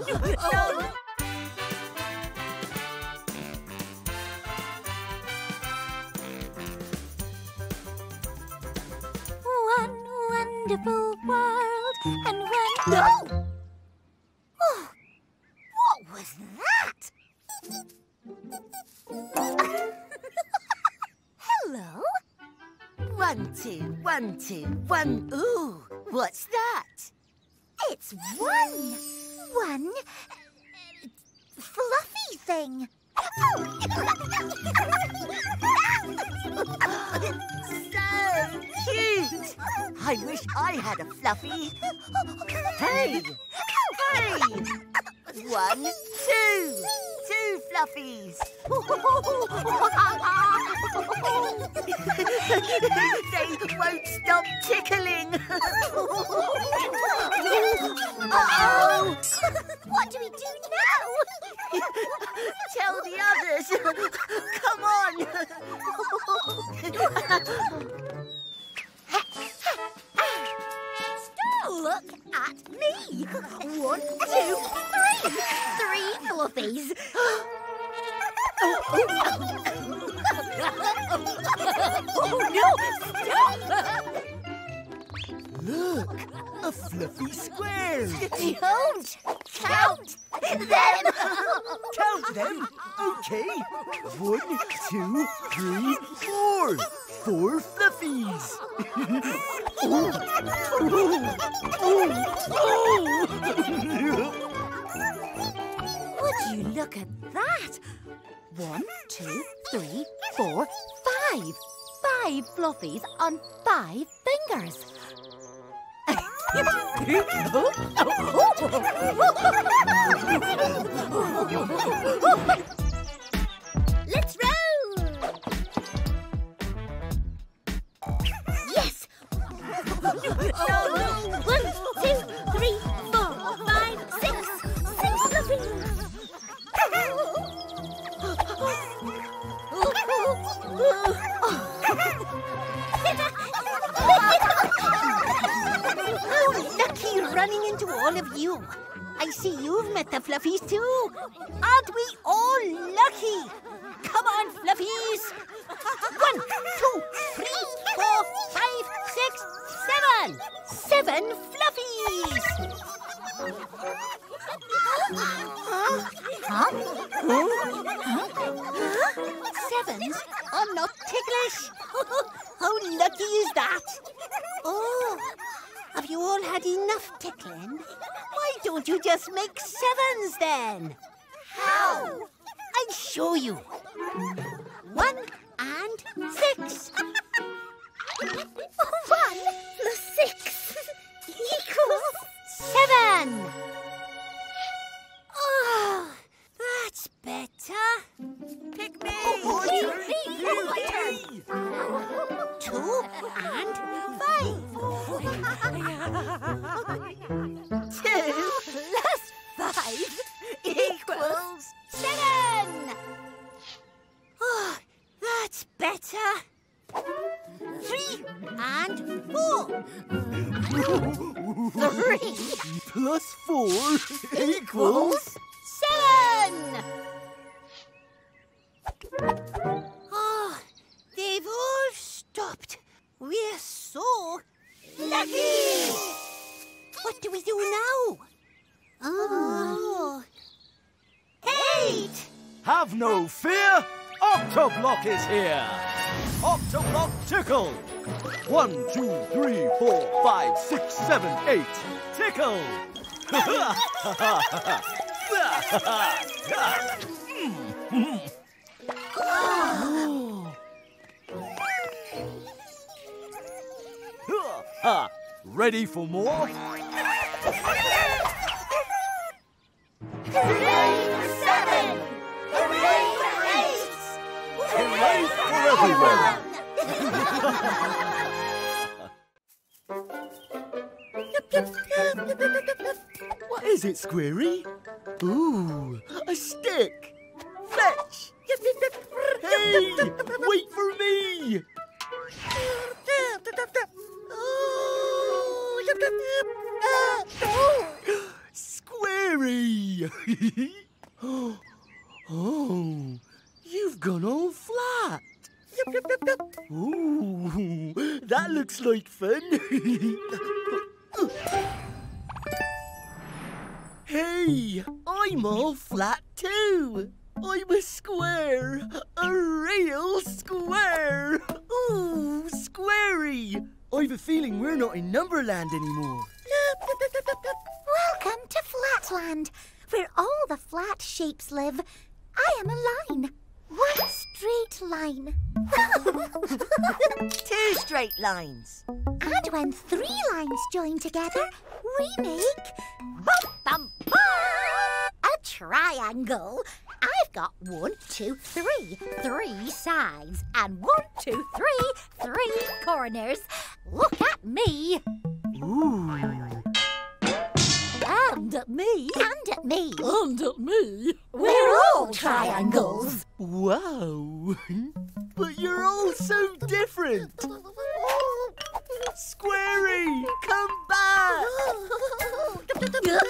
One wonderful world and one. No! Oh, oh! what was that? Hello? One, two, one, two, one. Ooh, what's that? It's one. One fluffy thing. So cute! I wish I had a fluffy. Hey! Hey! One, two! Fluffies! they won't stop tickling! Uh-oh! what do we do now? Tell the others! Come on! look at me. One, two, three. Three fluffies. oh no! Stop! Look, a fluffy square. Don't count them. Count them. Okay. One, two, three, four. Four fluffies. Look at that? One, two, three, four, five. Five fluffies on five fingers. Let's roll! Yes! One, two, three, all of you. I see you've met the fluffies too. Aren't we all lucky? Come on, fluffies. One, two, three, four, five, six, seven. Seven fluffies. Sevens are not ticklish. How lucky is that? You all had enough tickling? Why don't you just make sevens then? How? I'll show you. One and six. One better. Three and four. Three Plus four equals. seven. Oh, they've all stopped. We're so lucky. What do we do now? Oh. Eight! Have no fear. Octoblock is here. Octoblock tickle. One, two, three, four, five, six, seven, eight. Tickle. Ready for more? Hooray for everyone! What is it, Squarey? Ooh, a stick. Fetch. Hey, wait for me. Squarey. oh, you've gone all flat. Ooh, that looks like fun. hey, I'm all flat too. I'm a square, a real square. Ooh, squarey. I've a feeling we're not in Numberland anymore. Welcome to Flatland, where all the flat shapes live. I am a line. One straight line. Two straight lines. and when three lines join together, we make bum, bum, bum, a triangle. I've got one, two, three, three sides, and one, two, three, three corners. Look at me Ooh. And at me and at me. And at me. We're all triangles. Wow. but you're all so different. Squarey, come back.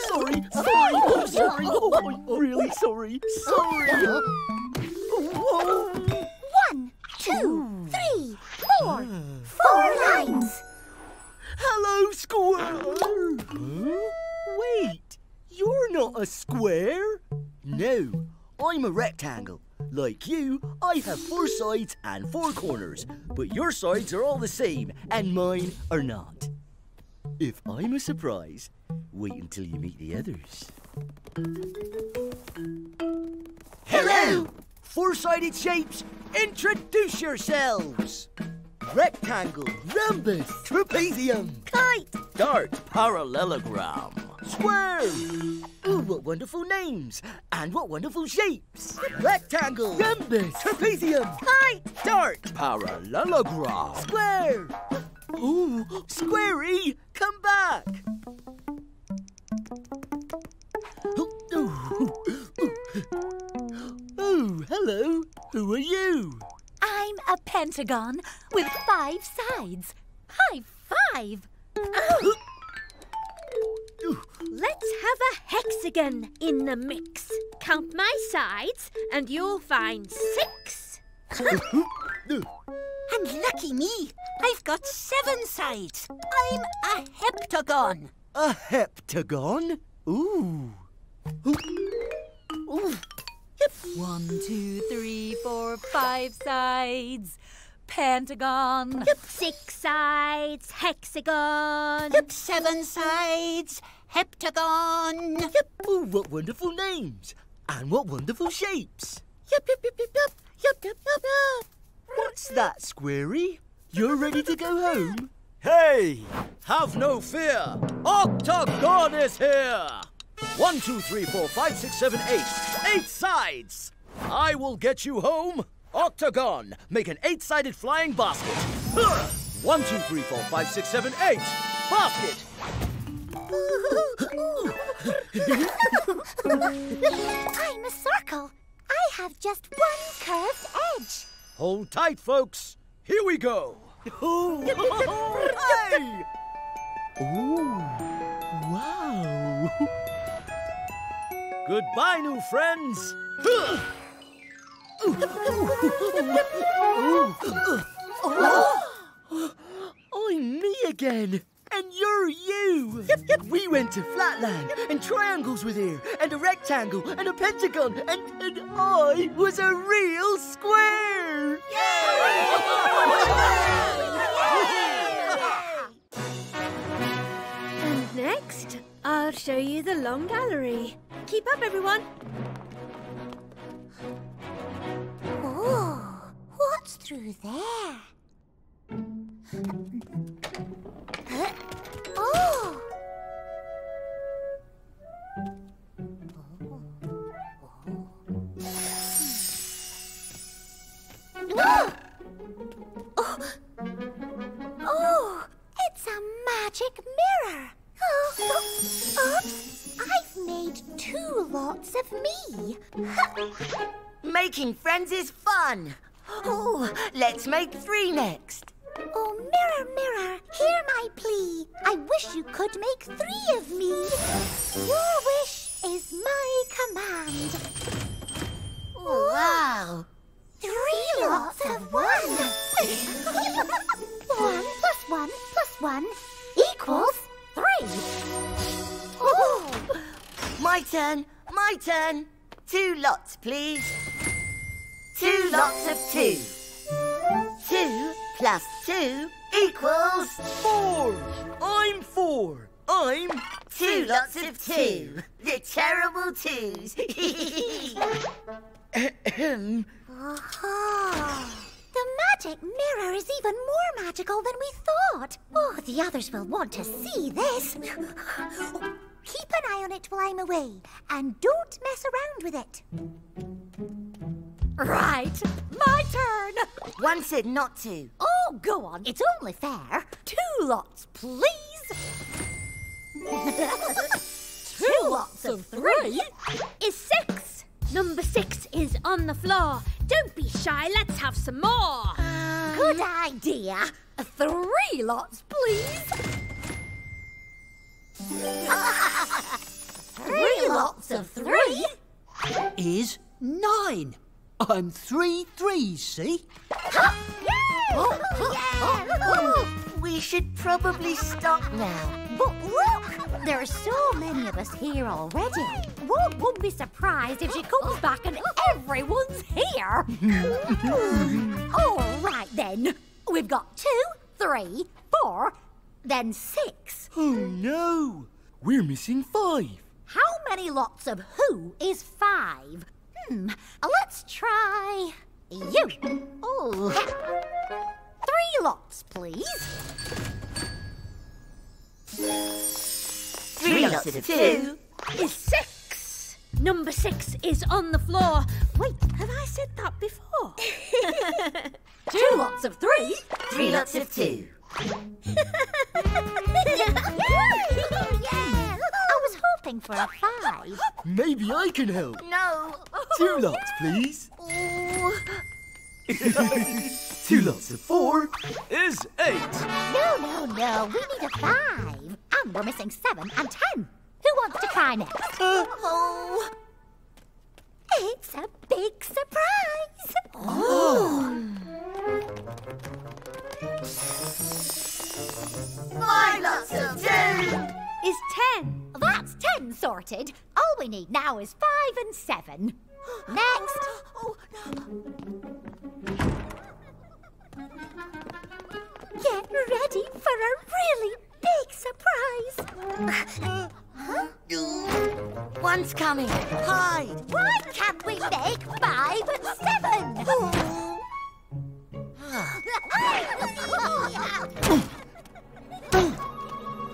Sorry, sorry, oh, sorry. Oh, I'm really sorry. Sorry. Whoa. One, two, hmm. three, four. Ah. Four lines. Hello, square. Huh? Wait, you're not a square. No, I'm a rectangle. Like you, I have four sides and four corners, but your sides are all the same and mine are not. If I'm a surprise, wait until you meet the others. Hello! Four-sided shapes, introduce yourselves! Rectangle, rhombus, trapezium, kite, dart, parallelogram, square. Ooh, what wonderful names and what wonderful shapes! Rectangle, rhombus, trapezium, kite, dart, parallelogram, square. Ooh, squarey, come back. Oh, hello. Who are you? I'm a pentagon with five sides. High five. Let's have a hexagon in the mix. Count my sides and you'll find six. And lucky me, I've got seven sides. I'm a heptagon. A heptagon? Ooh. Ooh. Yep. One, two, three, four, five sides. Pentagon. Yep. Six sides, hexagon. Yep. Seven sides, heptagon. Ooh, what wonderful names and what wonderful shapes. Yep, yep, yep, yep, yep, yep, yep, yep, yep. What's that, Squarey? You're ready to go home? Hey, have no fear. Octagon is here. One, two, three, four, five, six, seven, eight. Eight sides. I will get you home. Octagon, make an eight-sided flying basket. Huh. One, two, three, four, five, six, seven, eight. Basket. I'm a circle. I have just one curved edge. Hold tight, folks. Here we go. Ooh, hey! Ooh, wow. Goodbye, new friends. I'm me again. And you're you! Yep, yep. We went to Flatland, and triangles were there, and a rectangle, and a pentagon, and, and I was a real square! And next, I'll show you the long gallery. Keep up, everyone. Oh, what's through there? My turn. Two lots, please. Two lots of two. Two plus two equals Four. I'm four. I'm. two lots of two. The terrible twos. Ahem. Aha! The magic mirror is even more magical than we thought. Oh, the others will want to see this. Keep an eye on it while I'm away, and don't mess around with it. Right, my turn. One said not to. Oh, go on. It's only fair. Two lots, please. Two lots of three is six. Number six is on the floor. Don't be shy, let's have some more. Good idea. Three lots, please. Three lots of three. Is nine. I'm three threes, see? Oh, oh, oh, we should probably stop now. But look, there are so many of us here already. Won't be surprised if she comes back and everyone's here? All right then. We've got two, three, four, then six. Oh no. We're missing five. How many lots of who is five? Hmm, let's try you. Oh. Three lots, please. Three lots of two. Is six. Number six is on the floor. Wait, have I said that before? Two lots of three. Three lots of two. I was hoping for a five. Maybe I can help. No. Two lots, please. Two lots of four is eight. no, no, no. We need a five. And we're missing seven and ten. Who wants to try next? Uh, oh. It's a big surprise. Ah. Oh. Five lots of two. Is ten. That's ten sorted. All we need now is five and seven. Next. Oh, Get ready for a really big surprise. One's coming. Hide. Why can't we make five and seven?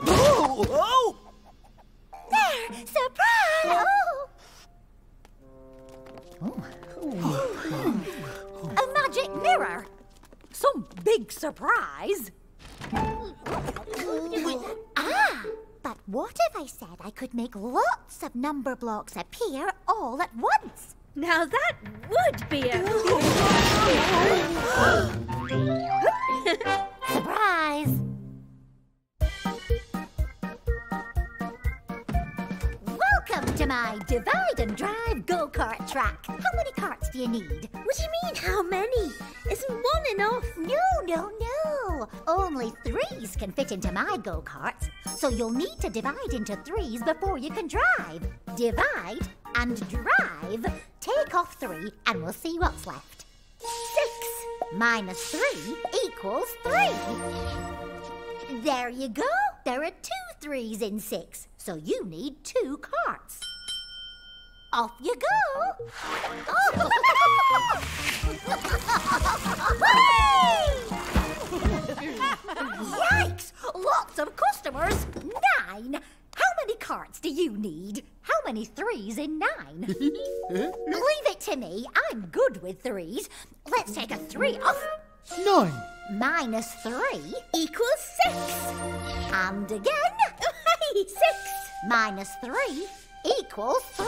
Oh, oh! there! Surprise! Oh. A magic mirror. Some big surprise. ah! But what if I said I could make lots of Numberblocks appear all at once? Now that would be a. divide and drive go kart track. How many carts do you need? What do you mean, how many? Isn't one enough? No, no, no. Only threes can fit into my go karts, so you'll need to divide into threes before you can drive. Divide and drive. Take off three, and we'll see what's left. Six minus three equals three. There you go. There are two threes in six, so you need two carts. Off you go. Yikes! Lots of customers. Nine. How many carts do you need? How many threes in nine? Leave it to me. I'm good with threes. Let's take a three off. Nine. Minus three equals six. And again. six minus three equals three.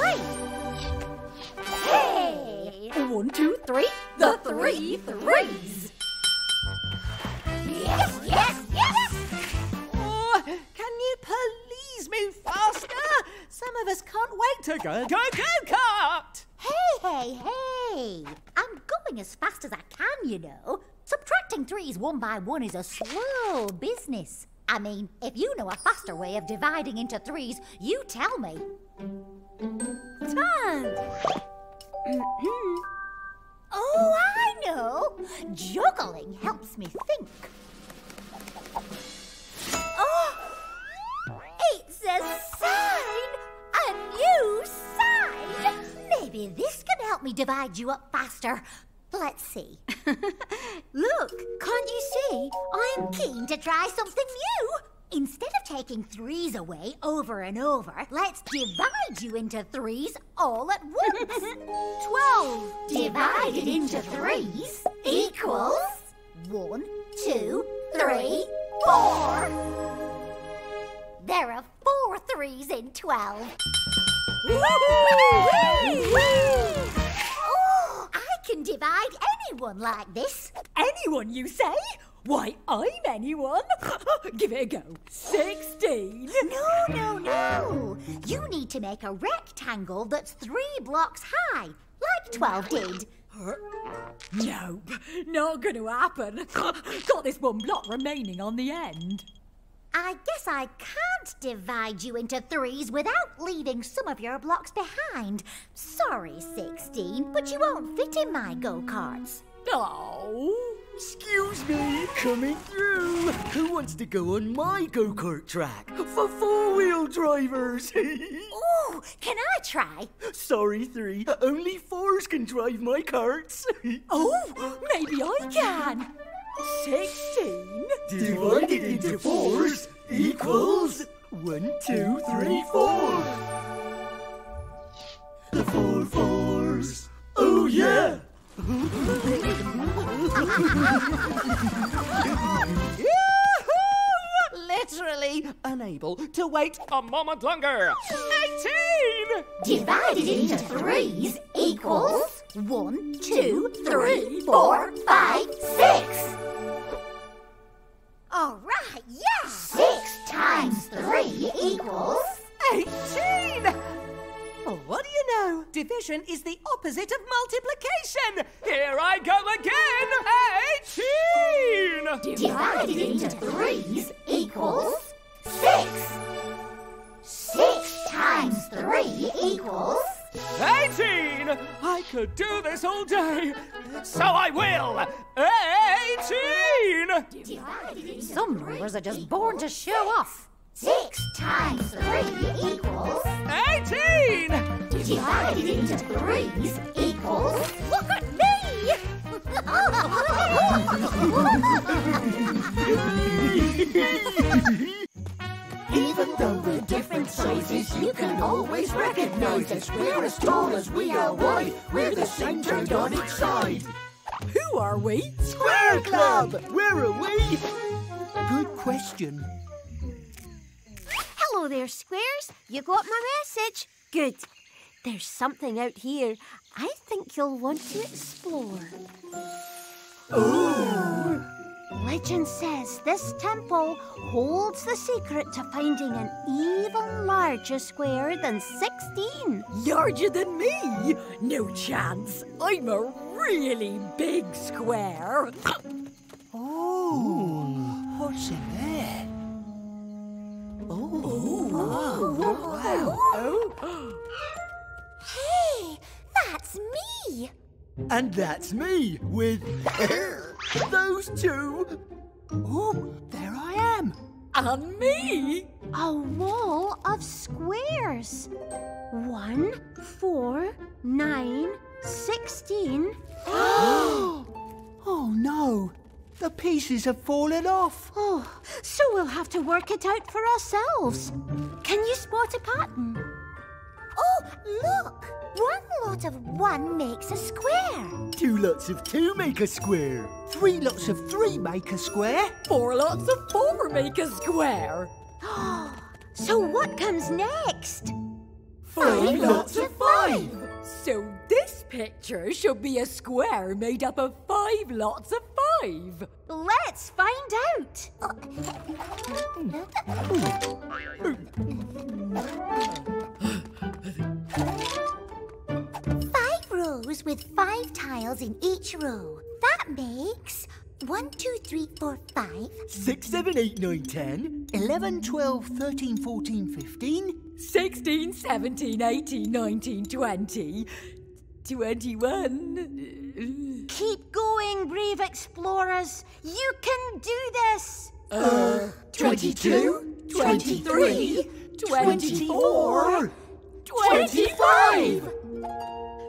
Hey, hey! I'm going as fast as I can, you know. Subtracting threes one by one is a slow business. I mean, if you know a faster way of dividing into threes, you tell me. Done. Oh, I know. Juggling helps me think. Oh, it's. A Maybe this can help me divide you up faster. Let's see. Look, can't you see? I'm keen to try something new. Instead of taking threes away over and over, let's divide you into threes all at once. Twelve divided into threes equals one, two, three, four. There are four threes in twelve. Oh, I can divide anyone like this. Anyone, you say? Why, I'm anyone. Give it a go. Sixteen. No, no, no. You need to make a rectangle that's three blocks high, like 12 did. Nope, not going to happen. Got this one block remaining on the end. I guess I can't divide you into threes without leaving some of your blocks behind. Sorry, 16, but you won't fit in my go-karts. Oh. Excuse me, coming through. Who wants to go on my go-kart track for four-wheel drivers? oh, can I try? Sorry, three. Only fours can drive my carts. Oh, maybe I can. Sixteen. Divided into fours equals one, two, three, four. The four fours. Oh yeah. Literally unable to wait a moment longer. Eighteen. Divided into threes equals one, two, three, four, five, six. Equals. Eighteen. Oh, what do you know? Division is the opposite of multiplication. Here I go again. Eighteen. Divided into threes equals six. Six times three equals. 18! I could do this all day, so I will! 18! Some numbers are just born to show off. Six times three equals. 18! Divided into threes equals. Look at me! Even though we're different sizes, you can always recognize us. We're as tall as we are wide. We're the same turned on its side. Who are we? Square Club. Where are we? Good question. Hello there, Squares. You got my message? Good. There's something out here I think you'll want to explore. Ooh! Legend says this temple holds the secret to finding an even larger square than 16. Larger than me? No chance. I'm a really big square. Oh, what's in And that's me with those two. Oh, there I am. And me? A wall of squares. One, four, nine, sixteen. Oh no, the pieces have fallen off. Oh, so we'll have to work it out for ourselves. Can you spot a pattern? Oh, look. One lot of one makes a square. Two lots of two make a square. Three lots of three make a square. Four lots of four make a square. So what comes next? Five lots of five. So this picture should be a square made up of five lots of five. Let's find out. Hmm. Five rows with five tiles in each row. That makes one, two, three, four, five. Six, seven, eight, nine, ten. 11, 12, 13, 14, 15. 16, 17, 18, 19, 20, 21. Keep going, brave explorers. You can do this. Uh, 22, 23, 24, 25!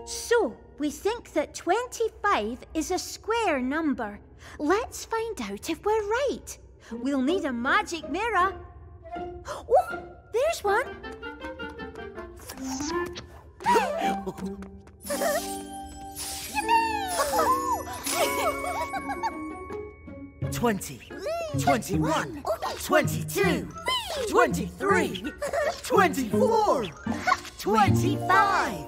So, we think that 25 is a square number. Let's find out if we're right. We'll need a magic mirror. Oh, there's one. Twenty, twenty-one, oh, twenty-two, twenty-three, twenty-four, twenty-five.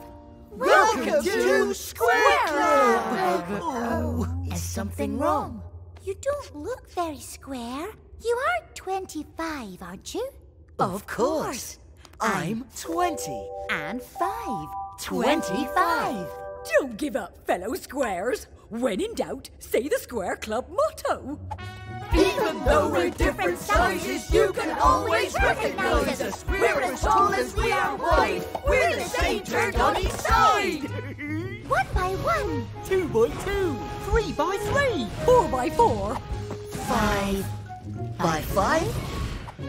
Welcome to Square Club! Oh, is something wrong? You don't look very square. You are 25, aren't you? Of course. I'm twenty. And 5. Twenty-five. Don't give up, fellow squares. When in doubt, say the Square Club motto. Even though we're different sizes, you can always recognize us. We're as tall as we are wide. We're the same turned on each side. One by one. Two by two. Three by three. Four by four. Five by five.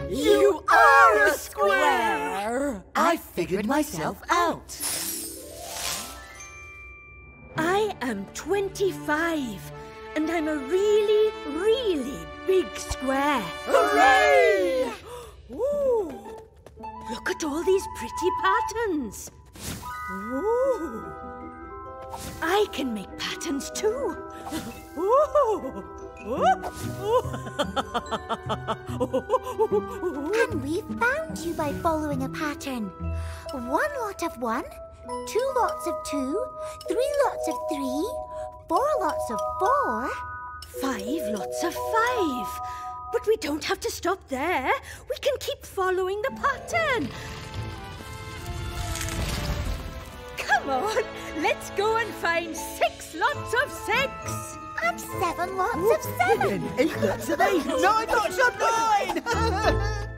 You are a square. I figured myself out. I am 25, and I'm a really, really big square. Hooray! Ooh, look at all these pretty patterns. Ooh, I can make patterns too. Ooh. And we found you by following a pattern. One lot of one, two lots of two, three lots of three, four lots of four. Five lots of five. But we don't have to stop there. We can keep following the pattern. Come on, let's go and find six lots of six. And seven lots of seven. Eight lots of eight. Nine lots of nine.